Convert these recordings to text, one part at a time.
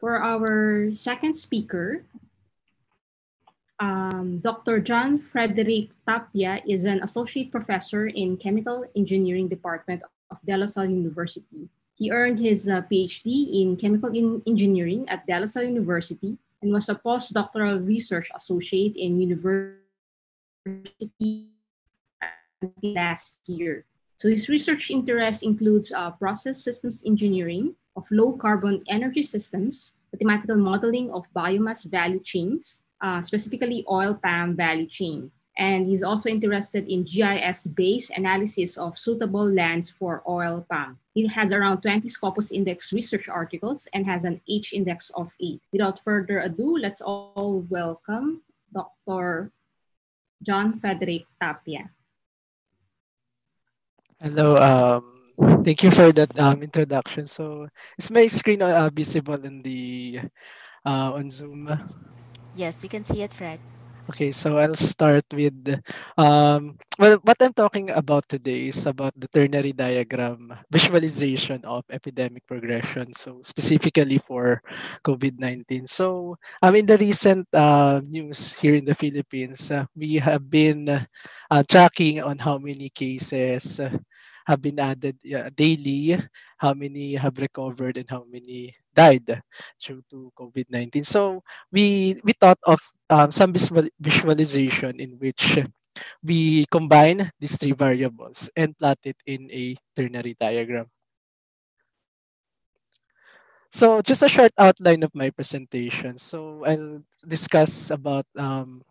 For our second speaker, um, Dr. John Frederick Tapia is an associate professor in chemical engineering department of De La Salle University. He earned his uh, PhD in chemical in engineering at De La Salle University and was a postdoctoral research associate in university last year. So his research interest includes uh, process systems engineering of low carbon energy systems, mathematical modeling of biomass value chains, uh, specifically oil palm value chain. And he's also interested in GIS-based analysis of suitable lands for oil palm. He has around 20 Scopus Index research articles and has an H index of 8. Without further ado, let's all welcome Dr. John Frederick Tapia. Hello. Um, thank you for that um, introduction. So, is my screen uh, visible in the uh, on Zoom? Yes, we can see it, Fred. Okay, so I'll start with, um, well, what I'm talking about today is about the ternary diagram visualization of epidemic progression. So specifically for COVID-19. So um, in the recent uh, news here in the Philippines, uh, we have been uh, tracking on how many cases uh, have been added uh, daily, how many have recovered, and how many died due to COVID-19. So we we thought of um, some visual, visualization in which we combine these three variables and plot it in a ternary diagram. So just a short outline of my presentation. So I'll discuss about um,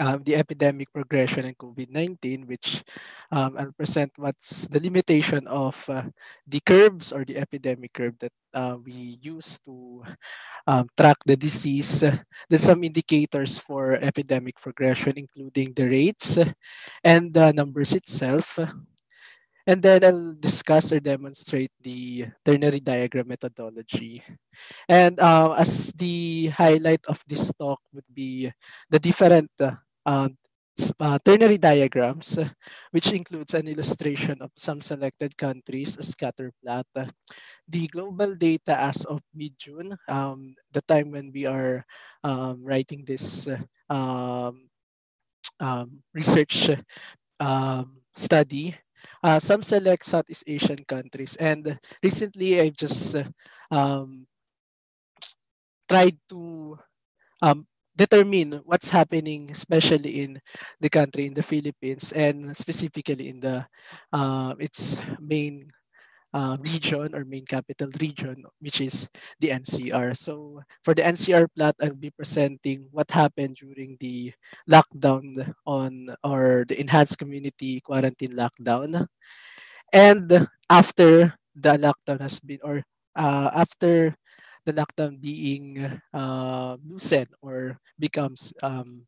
um, the epidemic progression in COVID-19, which um, I'll present what's the limitation of uh, the curves or the epidemic curve that uh, we use to um, track the disease. There's some indicators for epidemic progression, including the rates and the numbers itself. And then I'll discuss or demonstrate the ternary diagram methodology. And uh, as the highlight of this talk would be the different uh, uh, uh, ternary diagrams, which includes an illustration of some selected countries, a scatter plot, the global data as of mid-June, um, the time when we are um, writing this um, um research um, study, uh, some select Southeast Asian countries. And recently, I just um, tried to um, determine what's happening, especially in the country, in the Philippines, and specifically in the uh, its main uh, region or main capital region, which is the NCR. So for the NCR plot, I'll be presenting what happened during the lockdown on or the enhanced community quarantine lockdown. And after the lockdown has been, or uh, after the lockdown being uh, loosened or becomes um,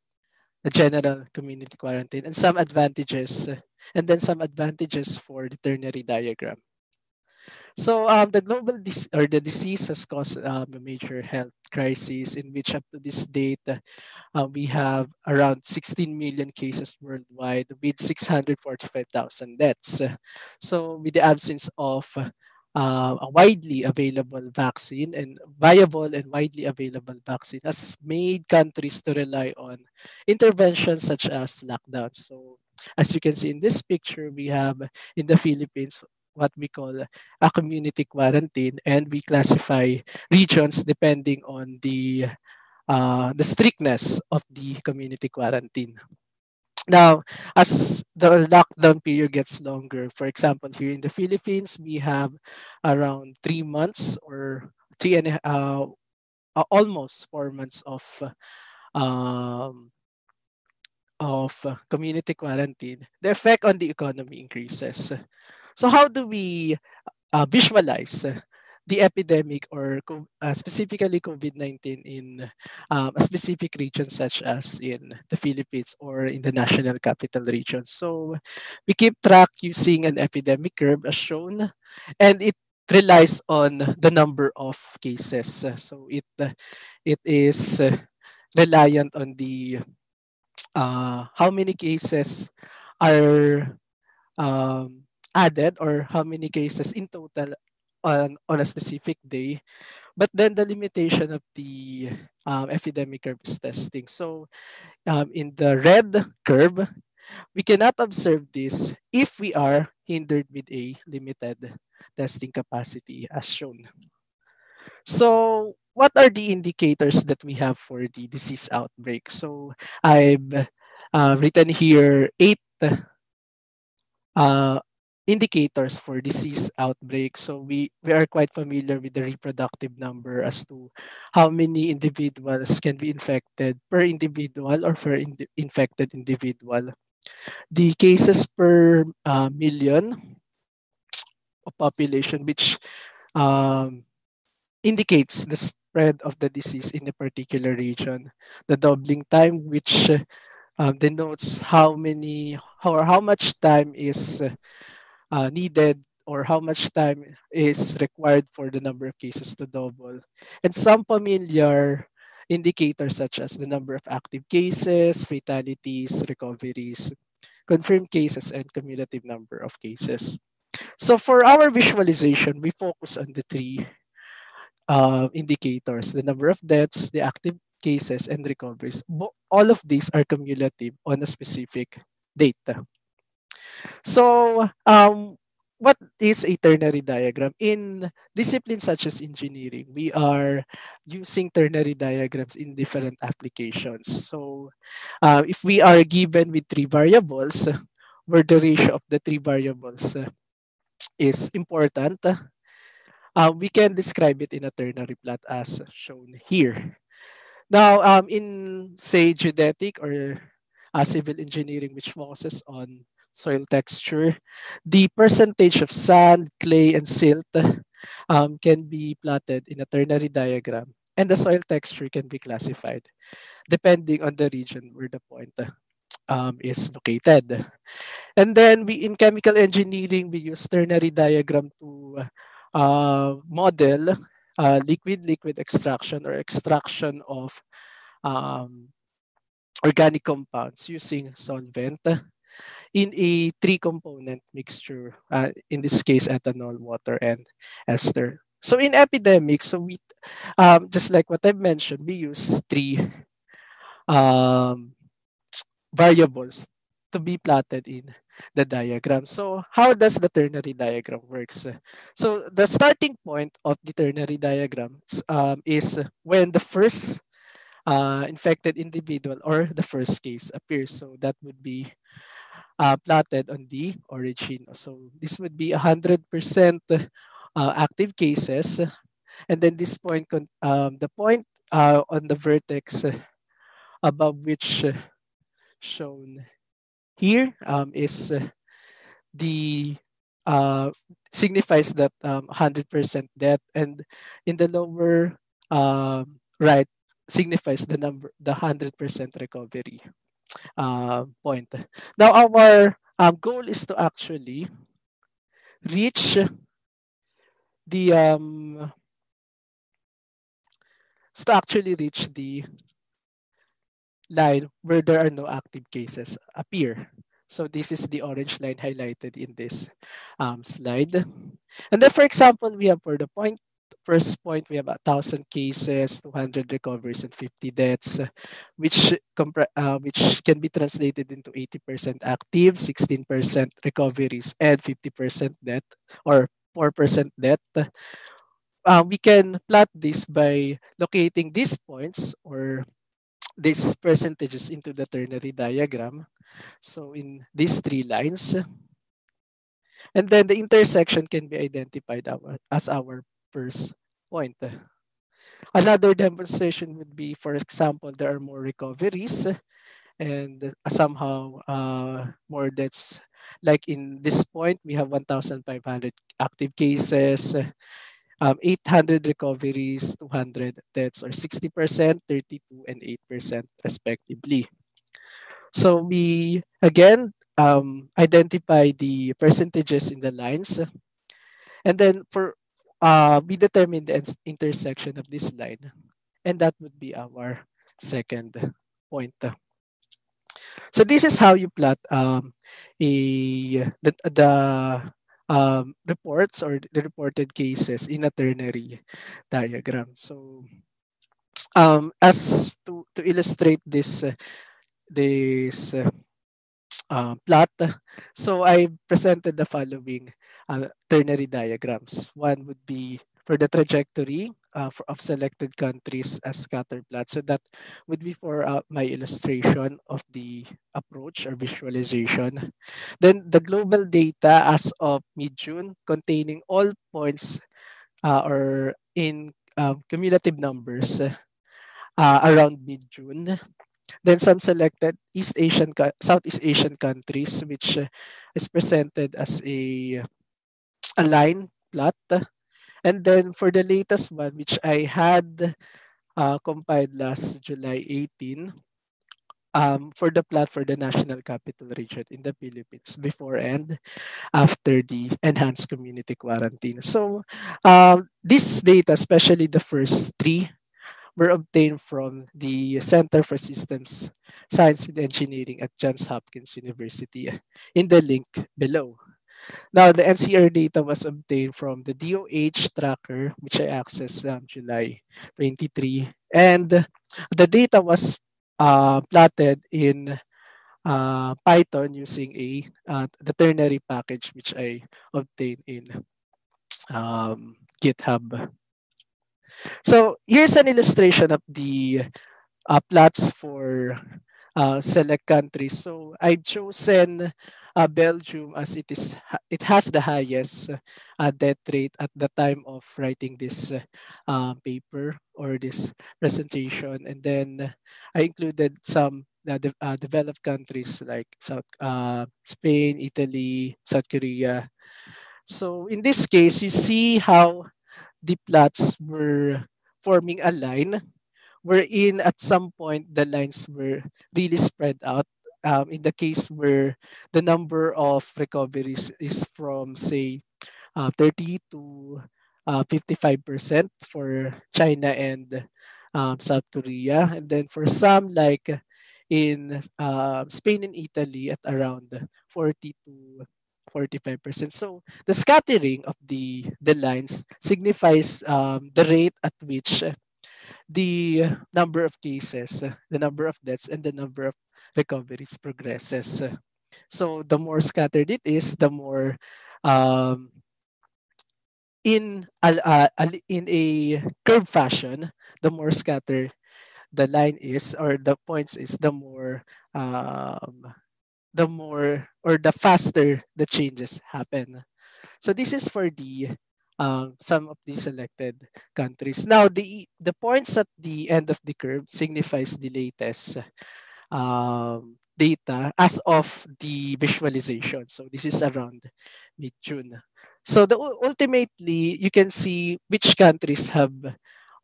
a general community quarantine and some advantages and then some advantages for the ternary diagram. So um, the global dis- or the disease has caused um, a major health crisis in which up to this date uh, we have around 16 million cases worldwide with 645,000 deaths. So with the absence of uh, a widely available vaccine and viable and widely available vaccine has made countries to rely on interventions such as lockdowns. So as you can see in this picture, we have in the Philippines what we call a community quarantine and we classify regions depending on the uh, the strictness of the community quarantine. Now, as the lockdown period gets longer, for example, here in the Philippines, we have around three months or three and uh, almost four months of um, of community quarantine. The effect on the economy increases. So, how do we uh, visualize the epidemic or uh, specifically COVID-19 in um, a specific region such as in the Philippines or in the national capital region. So we keep track using an epidemic curve as shown and it relies on the number of cases. So it it is reliant on the uh, how many cases are um, added or how many cases in total on, on a specific day. But then the limitation of the um, epidemic curve is testing. So um, in the red curve, we cannot observe this if we are hindered with a limited testing capacity as shown. So what are the indicators that we have for the disease outbreak? So I've uh, written here eight uh, indicators for disease outbreak. So we, we are quite familiar with the reproductive number as to how many individuals can be infected per individual or per in infected individual. The cases per uh, million of population, which um, indicates the spread of the disease in a particular region. The doubling time, which uh, denotes how many or how much time is uh, needed or how much time is required for the number of cases to double. And some familiar indicators such as the number of active cases, fatalities, recoveries, confirmed cases, and cumulative number of cases. So for our visualization, we focus on the three uh, indicators, the number of deaths, the active cases, and recoveries. All of these are cumulative on a specific data. So, um, what is a ternary diagram? In disciplines such as engineering, we are using ternary diagrams in different applications. So, uh, if we are given with three variables, where the ratio of the three variables is important, uh, we can describe it in a ternary plot as shown here. Now, um, in say geodetic or uh, civil engineering, which focuses on soil texture. The percentage of sand, clay, and silt um, can be plotted in a ternary diagram, and the soil texture can be classified depending on the region where the point um, is located. And then we in chemical engineering, we use ternary diagram to uh, model uh, liquid-liquid extraction or extraction of um, organic compounds using solvent in a three-component mixture, uh, in this case, ethanol, water, and ester. So in epidemics, so we, um, just like what I mentioned, we use three um, variables to be plotted in the diagram. So how does the ternary diagram works? So the starting point of the ternary diagram um, is when the first uh, infected individual or the first case appears. So that would be uh, plotted on the origin. So this would be 100% uh, active cases. And then this point, um, the point uh, on the vertex above which shown here um, is the uh, signifies that 100% um, death and in the lower um, right signifies the number the 100% recovery uh, point. Now, our um, goal is to actually reach the um, to actually reach the line where there are no active cases appear. So this is the orange line highlighted in this um, slide. And then, for example, we have for the point first point, we have 1,000 cases, 200 recoveries, and 50 deaths, which, uh, which can be translated into 80% active, 16% recoveries, and 50% death, or 4% death. Uh, we can plot this by locating these points or these percentages into the ternary diagram. So in these three lines, and then the intersection can be identified as our first point. Another demonstration would be, for example, there are more recoveries and somehow uh, more deaths. Like in this point, we have 1,500 active cases, um, 800 recoveries, 200 deaths, or 60%, 32, and 8% respectively. So we, again, um, identify the percentages in the lines. And then for uh, we determine the intersection of this line. And that would be our second point. So this is how you plot um, a the, the um, reports or the reported cases in a ternary diagram. So um, as to, to illustrate this, uh, this uh, uh, plot, so I presented the following uh, ternary diagrams. One would be for the trajectory uh, for, of selected countries as scatter plot. So that would be for uh, my illustration of the approach or visualization. Then the global data as of mid-June containing all points uh, or in um, cumulative numbers uh, around mid-June. Then some selected East Asian, Southeast Asian countries, which is presented as a, a line plot. And then for the latest one, which I had uh, compiled last July 18, um, for the plot for the National Capital Region in the Philippines before and after the enhanced community quarantine. So um, this data, especially the first three, were obtained from the Center for Systems Science and Engineering at Johns Hopkins University in the link below. Now, the NCR data was obtained from the DOH tracker, which I accessed um, July 23. And the data was uh, plotted in uh, Python using a uh, the ternary package, which I obtained in um, GitHub. So here's an illustration of the uh, plots for uh, select countries. So I've chosen uh, Belgium as it is it has the highest uh, death rate at the time of writing this uh, paper or this presentation, and then I included some uh, de uh, developed countries like South uh, Spain, Italy, South Korea. So in this case, you see how the plots were forming a line wherein at some point the lines were really spread out. Um, in the case where the number of recoveries is from say uh, 30 to uh, 55% for China and um, South Korea. And then for some like in uh, Spain and Italy at around 40 to 45%. So the scattering of the, the lines signifies um, the rate at which the number of cases, the number of deaths, and the number of recoveries progresses. So the more scattered it is, the more um, in a, uh, in a curve fashion, the more scattered the line is or the points is, the more um, the more or the faster the changes happen. So this is for the um, some of the selected countries. Now the the points at the end of the curve signifies the latest um, data as of the visualization. So this is around mid-June. So the ultimately you can see which countries have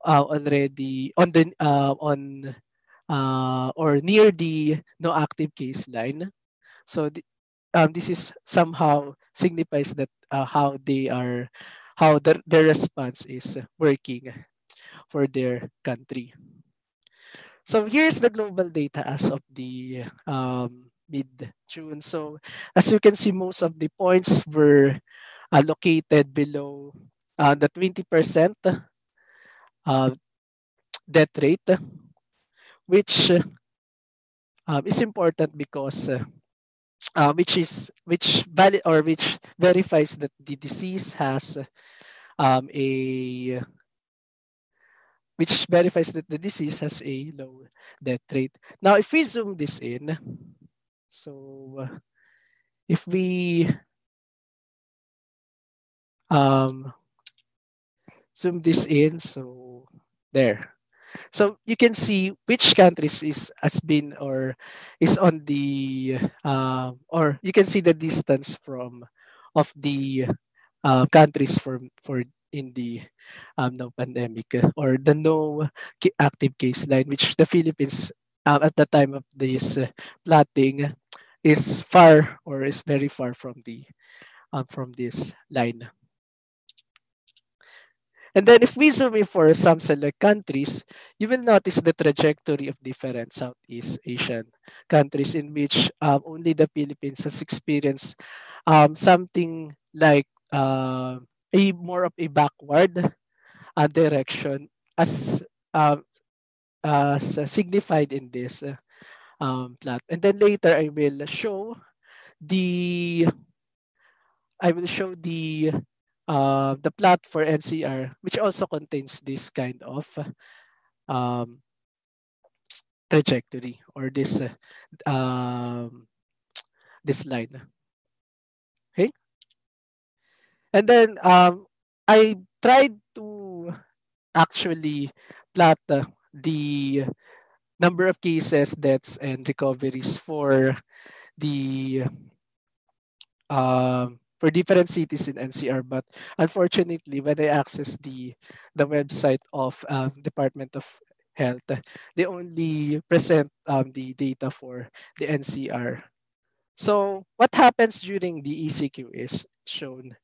uh, already on the uh, on uh, or near the no active case line so the, um, this is somehow signifies that uh, how they are, how the, their response is working for their country. So here's the global data as of the um, mid-June. So as you can see, most of the points were uh, located below uh, the 20% uh, death rate, which uh, is important because uh, uh, which is which valid or which verifies that the disease has um, a which verifies that the disease has a low death rate. Now, if we zoom this in, so uh, if we um, zoom this in, so there. So you can see which countries is has been or is on the uh, or you can see the distance from of the uh, countries for for in the um, no pandemic or the no active case line, which the Philippines uh, at the time of this uh, plotting is far or is very far from the um, from this line. And then if we zoom in for some select countries, you will notice the trajectory of different Southeast Asian countries in which um, only the Philippines has experienced um, something like uh, a more of a backward uh, direction as um, as signified in this uh, um, plot. And then later I will show the I will show the uh, the plot for NCR, which also contains this kind of um, trajectory or this uh, um, this line. And then um, I tried to actually plot uh, the number of cases, deaths, and recoveries for the um, for different cities in NCR. But unfortunately, when I access the the website of um, Department of Health, they only present um, the data for the NCR. So what happens during the ECQ is shown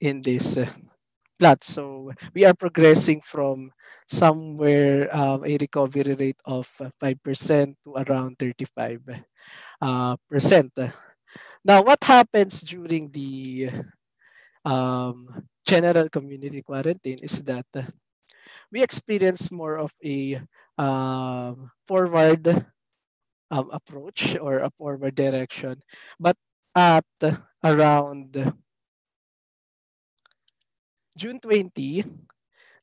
in this uh, plot. So we are progressing from somewhere um, a recovery rate of 5% to around 35 uh, percent. Now, what happens during the um, general community quarantine is that we experience more of a um, forward um, approach or a forward direction, but at around June 20,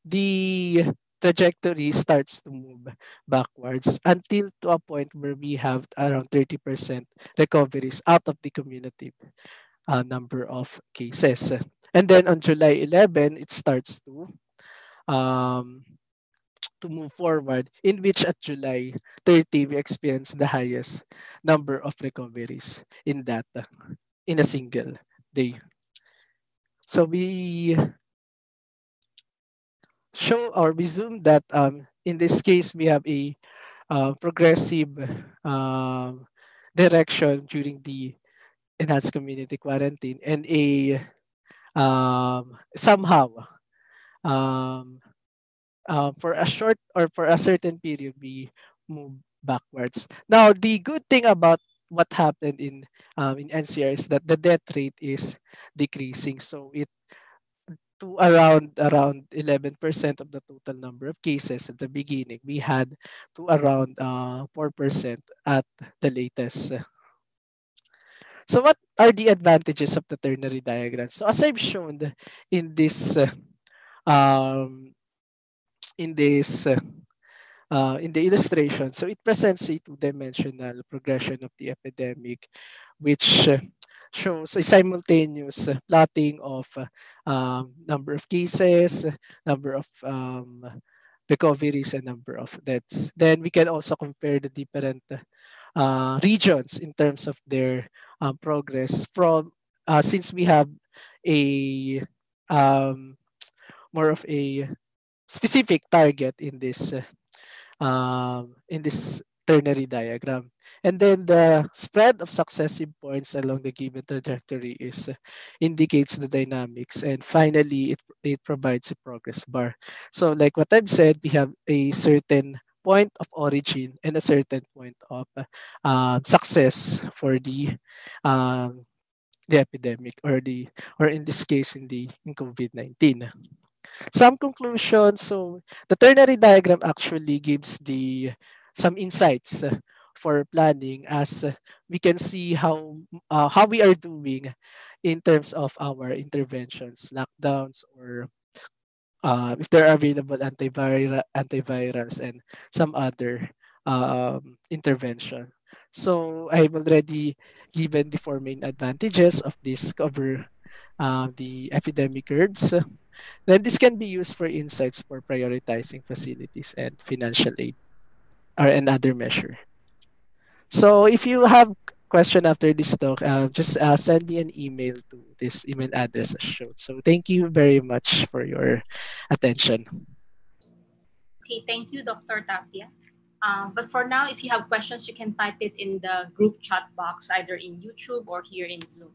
the trajectory starts to move backwards until to a point where we have around 30% recoveries out of the cumulative uh, number of cases. And then on July 11, it starts to um, to move forward, in which at July 30, we experience the highest number of recoveries in that in a single day. So we show or resume that um, in this case we have a uh, progressive um, direction during the enhanced community quarantine and a um, somehow um, uh, for a short or for a certain period we move backwards. Now the good thing about what happened in um, in NCR is that the death rate is decreasing. So it to around around 11% of the total number of cases at the beginning. We had to around uh, 4% at the latest. So what are the advantages of the ternary diagram? So as I've shown in this uh, um, in this uh, in the illustration, so it presents a two-dimensional progression of the epidemic, which shows a simultaneous plotting of um, number of cases, number of um, recoveries, and number of deaths. Then we can also compare the different uh, regions in terms of their um, progress from uh, since we have a um, more of a specific target in this uh, in this ternary diagram. And then the spread of successive points along the given trajectory is uh, indicates the dynamics. And finally, it, it provides a progress bar. So like what I've said, we have a certain point of origin and a certain point of uh, success for the um, the epidemic or the or in this case in the in COVID-19. Some conclusions. So the ternary diagram actually gives the some insights for planning as we can see how uh, how we are doing in terms of our interventions, lockdowns, or uh, if there are available antiviral antivirals and some other um, intervention. So I've already given the four main advantages of this cover uh, the epidemic curves. Then this can be used for insights for prioritizing facilities and financial aid or another measure. So if you have question after this talk, uh, just uh, send me an email to this email address as shown. So thank you very much for your attention. Okay, thank you, Dr. Tapia. Um, but for now, if you have questions, you can type it in the group chat box, either in YouTube or here in Zoom.